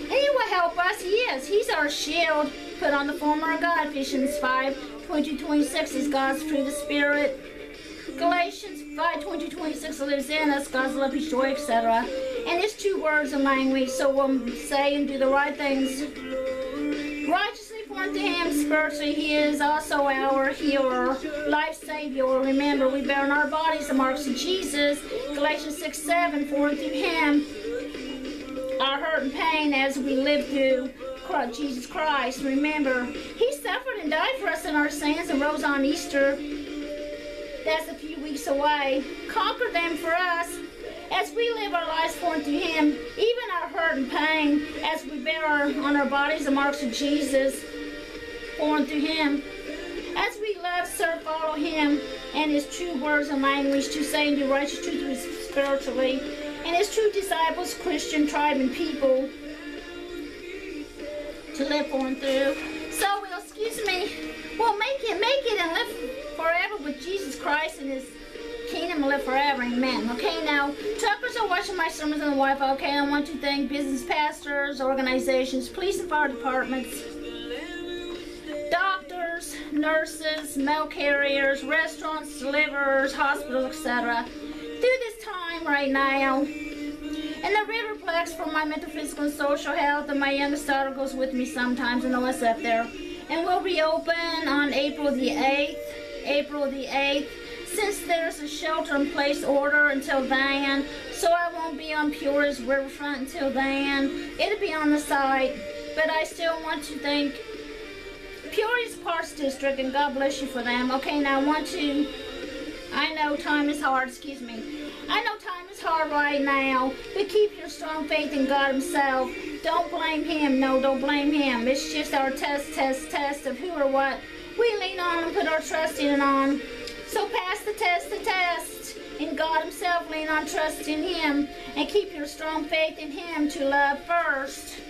And he will help us. He is. He's our shield. Put on the former of God. Ephesians 5, 20, 26 is God's fruit of spirit. Galatians 5, 20, 26 lives in us. God's love, peace, joy, etc. And it's two words in language. So we'll say and do the right things. Righteously for unto him spiritually. He is also our healer, life savior. Remember, we bear in our bodies the marks of Jesus. Galatians 6, 7, for unto him our hurt and pain as we live through Jesus Christ. Remember, He suffered and died for us in our sins and rose on Easter. That's a few weeks away. conquer them for us as we live our lives for through Him, even our hurt and pain, as we bear our, on our bodies the marks of Jesus for through Him. As we love, serve, follow Him, and his true words and language to say and do righteous truth spiritually, and his true disciples, Christian tribe and people to live and through. So, well, excuse me, we'll make it, make it, and live forever with Jesus Christ and His kingdom live forever. Amen. Okay, now, truckers are watching my sermons on the Wi-Fi. Okay, I want to thank business pastors, organizations, police and fire departments, doctors, nurses, mail carriers, restaurants, deliverers, hospitals, etc. Through this time right now, and the Riverplex for my mental, physical, and social health. And my youngest daughter goes with me sometimes. Know it's up there. And we'll reopen on April the 8th. April the 8th. Since there's a shelter in place order until then, so I won't be on Peoria's riverfront until then. It'll be on the site. But I still want to thank Peoria's Parks District, and God bless you for them. Okay, now I want to. I know time is hard, excuse me. I know hard right now, but keep your strong faith in God Himself. Don't blame Him. No, don't blame Him. It's just our test, test, test of who or what we lean on and put our trust in and on. So pass the test, the test. In God Himself, lean on trust in Him, and keep your strong faith in Him to love first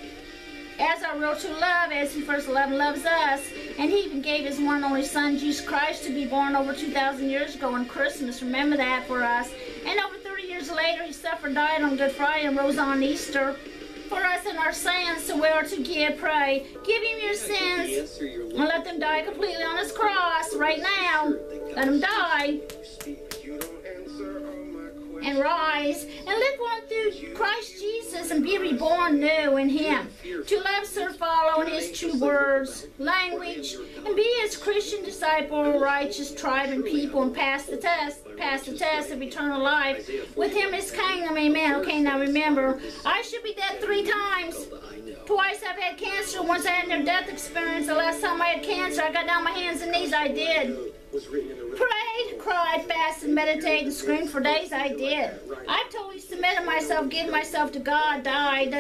as our real true love, as he first loved loves us. And he even gave his one only son, Jesus Christ, to be born over 2,000 years ago on Christmas. Remember that for us. And over 30 years later, he suffered, died on Good Friday, and rose on Easter for us and our sins. So we are to give, pray. Give him your sins and let them die completely on his cross right now. Let them die and rise and live on through Christ Jesus and be reborn new in Him. To love, serve, follow in His true words, language, and be His Christian disciple, righteous tribe and people, and pass the test, pass the test of eternal life with Him His kingdom. Amen. Okay, now remember, I should be dead three times. Twice I've had cancer. Once I had a near-death experience. The last time I had cancer, I got down my hands and knees. I did. Was written in the. Prayed, cried, fasted, meditated, and screamed for days. I did. I totally submitted myself, given myself to God, died,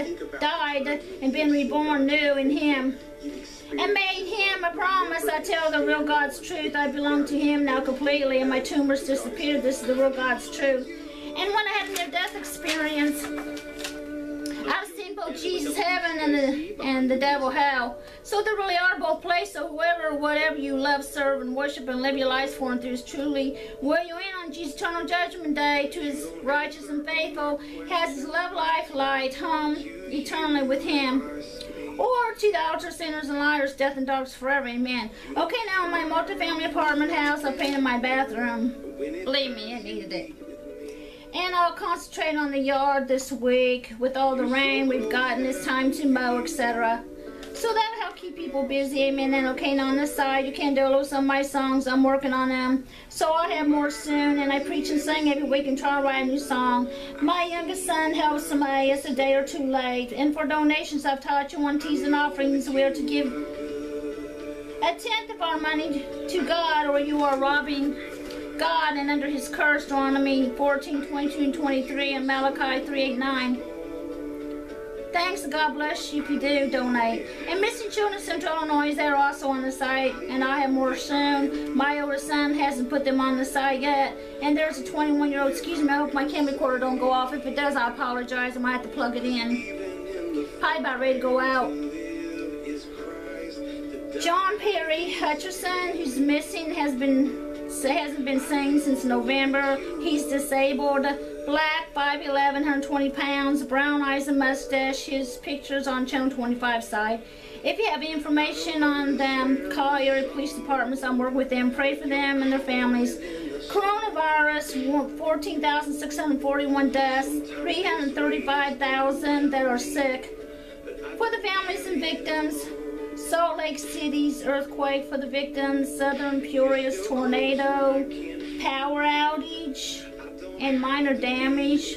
died, and been reborn new in Him. And made Him a promise. I tell the real God's truth. I belong to Him now completely, and my tumors disappeared. This is the real God's truth. And when I had a near-death experience, I've seen both Jesus heaven and the and the devil hell. So there really are both places. So whoever, whatever you love, serve, and worship, and live your lives for, and through is truly where you in on Jesus' eternal judgment day. To His righteous and faithful, has His love, life, light, home eternally with Him. Or to the outer sinners and liars, death and dogs forever. Amen. Okay, now in my multifamily apartment house, I painted my bathroom. Believe me, it needed it. And I'll concentrate on the yard this week with all the rain we've gotten. It's time to mow, etc. So that'll help keep people busy. Amen. And okay, now on this side, you can download some of my songs. I'm working on them. So I'll have more soon. And I preach and sing every week and try to write a new song. My youngest son helps somebody. It's a day or two late. And for donations, I've taught you on teas and offerings. We are to give a tenth of our money to God, or you are robbing God and under his curse, Deuteronomy 14, 22, and 23, and Malachi 3, 8, 9. Thanks, God bless you if you do donate. And Missing Children Central Illinois, they're also on the site, and I'll have more soon. My older son hasn't put them on the site yet. And there's a 21 year old, excuse me, I hope my camera camcorder don't go off. If it does, I apologize. I might have to plug it in. Probably about ready to go out. John Perry Hutcherson, who's missing, has been hasn't been seen since November. He's disabled. Black, 5'11", 120 pounds, brown eyes and mustache. His picture's on Channel 25 side. If you have information on them, call your police departments. I'm working with them. Pray for them and their families. Coronavirus, 14,641 deaths, 335,000 that are sick. For the families and victims, Salt Lake City's earthquake for the victims, Southern Peoria's tornado, power outage, and minor damage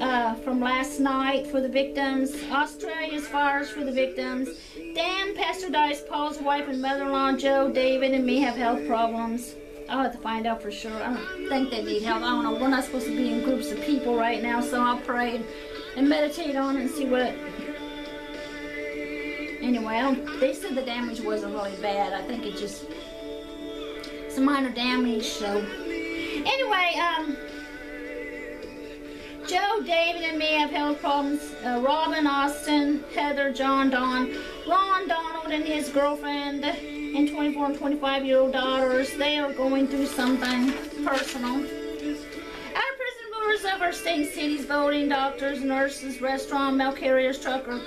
uh, from last night for the victims, Australia's fires for the victims. Dan, Pastor Dice, Paul's wife and mother-in-law, Joe, David, and me have health problems. I'll have to find out for sure. I don't think they need help. I don't know. We're not supposed to be in groups of people right now, so I'll pray and, meditate on it and see what Anyway, they said the damage wasn't really bad. I think it just some minor damage. So anyway, um, Joe, David, and me have health problems. Uh, Robin, Austin, Heather, John, Don, Ron, Donald, and his girlfriend, and 24 and 25 year old daughters. They are going through something personal. Our prison movers of our state cities, voting, doctors, nurses, restaurant, mail carriers, truckers,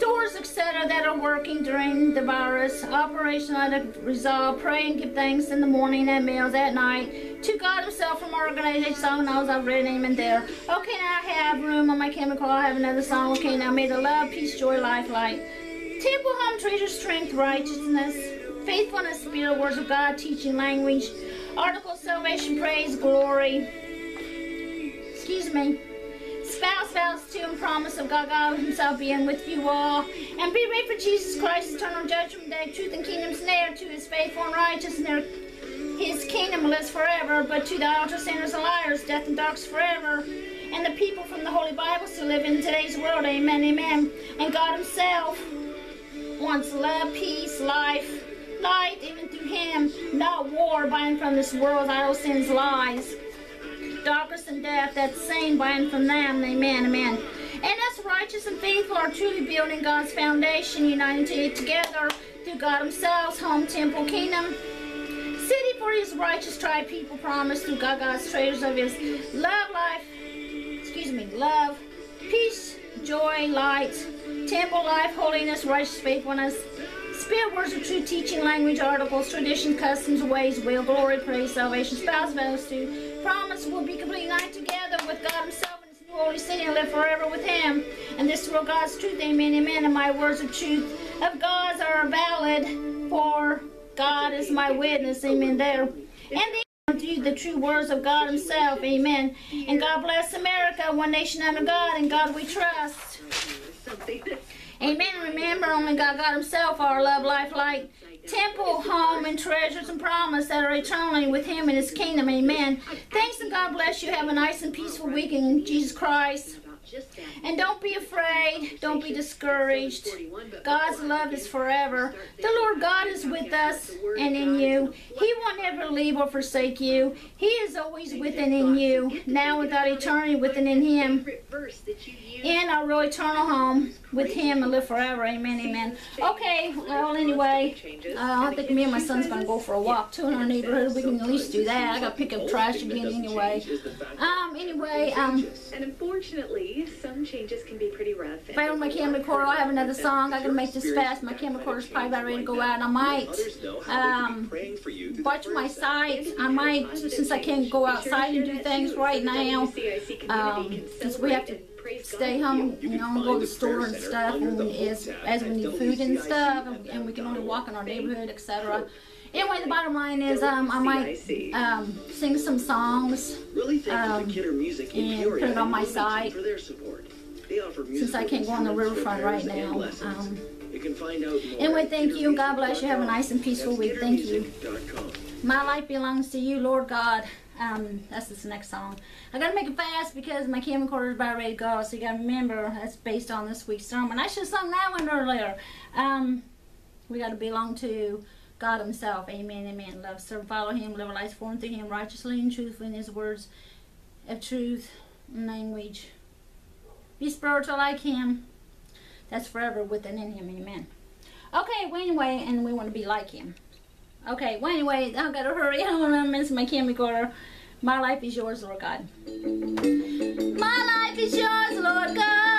stores, etc., that are working during the virus. Operation It Resolve. Pray and give thanks in the morning and meals at night. To God Himself from our organization. Song knows I've read name in there. Okay, now I have room on my chemical. I have another song. Okay, now may the love, peace, joy, life, light. Temple, home, treasure, strength, righteousness, faithfulness, spirit, words of God, teaching, language, article, salvation, praise, glory. Excuse me spouse, vows to and promise of God, God Himself being with you all. And be ready for Jesus Christ, eternal judgment day, truth and kingdom snare to His faithful and righteous, and their, His kingdom lives forever. But to the altar sinners and liars, death and darkness forever. And the people from the Holy Bible still live in today's world, amen, amen. And God Himself wants love, peace, life, light, even through Him, not war, buying from this world's idle sins, lies darkness and death, that same bind from them. Amen, amen. And us righteous and faithful are truly building God's foundation, united together through God Himself, home, temple, kingdom, city for His righteous tribe people promised through God, God's treasures of His love, life, excuse me, love, peace, joy, light, temple life, holiness, righteous faithfulness, spirit words of true teaching, language, articles, tradition, customs, ways, will, glory, praise, salvation, spouse, vows to promise will be complete united together with God Himself and His new Holy City and live forever with Him. And this will God's truth, amen, amen. And my words of truth of God's are valid, for God is my witness, amen. There. And the through the true words of God Himself, amen. And God bless America, one nation under God, and God we trust. Amen. Remember, only God, God Himself, our love, life, light, temple, home, and treasures and promise that are eternally with Him in His kingdom. Amen. Thanks and God bless you. Have a nice and peaceful week in Jesus Christ. And don't be afraid. Don't be discouraged. God's love is forever. The Lord God is with us and in you. He will never leave or forsake you. He is always within in you, now without eternity within in Him in our real eternal home with him and live forever. Amen, amen. Okay, well, anyway, uh, I think me and my son's gonna go for a walk too in our neighborhood. We can at least do that. I gotta pick up trash again anyway. Um, anyway, um, And unfortunately, some changes can be pretty rough. if I own my camcorder, I have another song. I gotta make this fast. My camcorder's probably about ready to go out, and I might um, watch my site. I might, since I can't go outside and do things right now, um, since we have to stay home, you know, and go to the store and stuff, and as, as we need food and stuff, and, and we can only walk in our neighborhood, etc. Anyway, the bottom line is, um, I might um, sing some songs Um, to Kidder Music in and put it on my site. for their support. Since I can't go on the riverfront right now. Um, you can find out more anyway, thank you, and God bless you. Have a nice and peaceful week. Thank you. My life belongs to you, Lord God. Um, that's this next song. I gotta make it fast because my camcorder is about ready to go. So you gotta remember that's based on this week's sermon. I should have sung that one earlier. Um, we gotta belong to God Himself. Amen. Amen. Love, serve, follow Him, live our lives for and through Him, righteously and truthfully in His words of truth and language. Be spiritual like Him. That's forever within in Him. Amen. Okay. Well, anyway, and we want to be like Him. Okay, well, anyway, I gotta hurry. I don't want to miss my camcorder. My life is yours, Lord God. My life is yours, Lord God.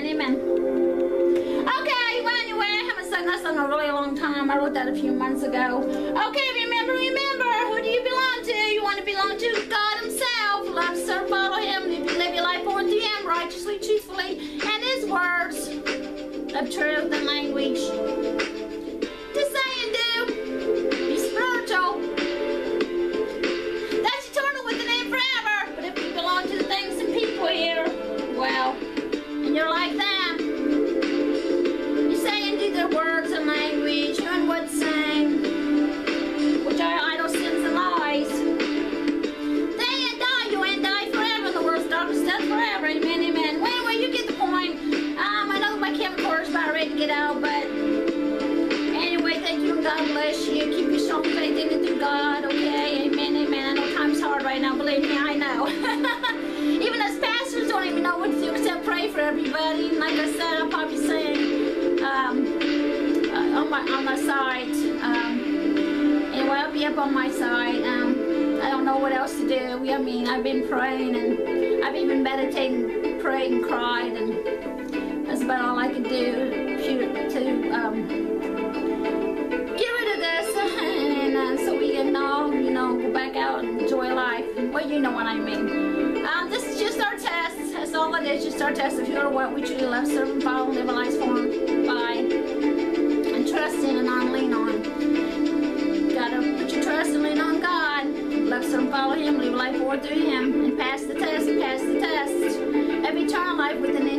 Amen, amen. Okay, well, anyway, I haven't sung song in a really long time. I wrote that a few months ago. Okay, remember, remember, who do you belong to? You want to belong to God Himself. Love, serve, follow Him. Live, live your life for Him, righteously, truthfully, and His words of truth and language. I said, I'll probably sing um, uh, on my on my site. Um, I'll be up on my site. Um, I don't know what else to do. I mean, I've been praying and I've even meditating, prayed and cried, and that's about all I can do to, to um, get rid of this, and uh, so we can all, you know, go back out and enjoy life. Well, you know what I mean. It is, just our test. If you're what we truly love, serve and follow, live a life for Him. Bye. And trust in and lean on. Gotta put your trust and lean on God. Love, serve, and follow Him, live a life forward through Him, and pass the test, pass the test. Have eternal life within